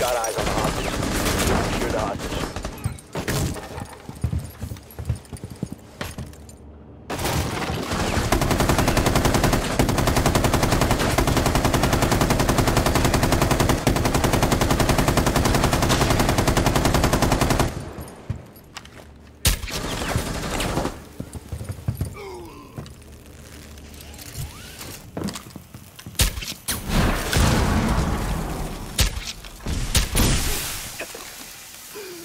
got eyes on. the hostage. Secure the hostage.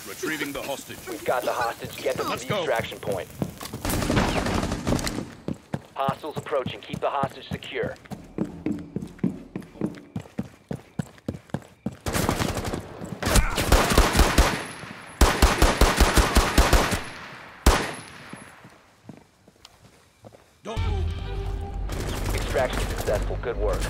Retrieving the hostage. We've got the hostage. Get them Let's to the go. extraction point. Hostiles approaching. Keep the hostage secure. Don't move. Extraction successful. Good work.